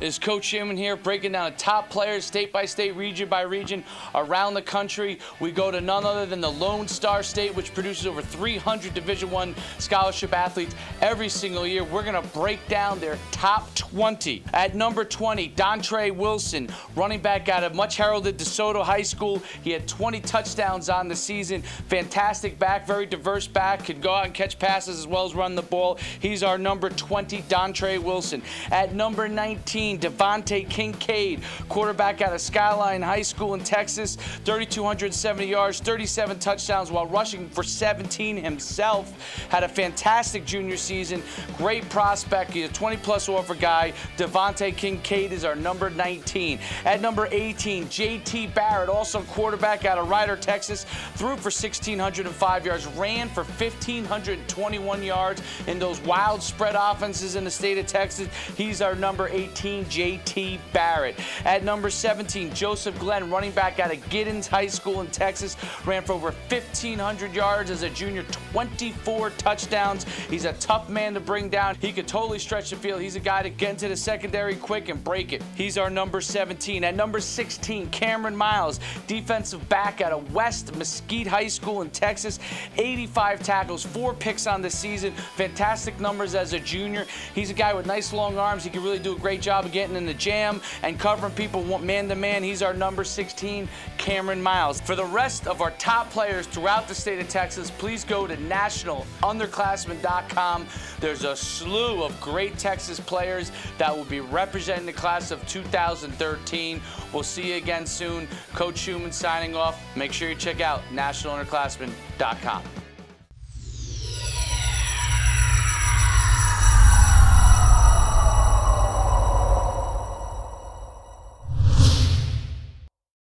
is Coach Schuman here, breaking down top players state by state, region by region around the country. We go to none other than the Lone Star State, which produces over 300 Division One scholarship athletes every single year. We're going to break down their top 20. At number 20, Dontre Wilson, running back out of much heralded DeSoto High School. He had 20 touchdowns on the season. Fantastic back, very diverse back, could go out and catch passes as well as run the ball. He's our number 20, Dontre Wilson. At number 19, DeVante Kincade, quarterback out of Skyline High School in Texas, 3,270 yards, 37 touchdowns while rushing for 17 himself. Had a fantastic junior season. Great prospect. He's a 20 plus offer guy. DeVante Kincade is our number 19. At number 18, JT Barrett, also quarterback out of Rider, Texas, threw for 1,605 yards, ran for 1,521 yards in those wild spread offenses in the state of Texas. He's our number 18, JT Barrett. At number 17, Joseph Glenn, running back out of Giddings High School in Texas, ran for over 1,500 yards as a junior, 24 touchdowns. He's a tough man to bring down. He could totally stretch the field. He's a guy to get into the secondary quick and break it. He's our number 17. At number 16, Kameron Miles, defensive back out of West Mesquite High School in Texas, 85 tackles, four picks on the season. Fantastic numbers as a junior. He's a guy with nice long arms. He can really do a great job of getting in the jam and covering people man to man. He's our number 16, Kameron Miles. For the rest of our top players throughout the state of Texas, please go to nationalunderclassmen.com. There's a slew of great Texas players that will be representing the class of 2013. We'll see you again soon. Coach Schuman signing off. Make sure you check out nationalunderclassmen.com.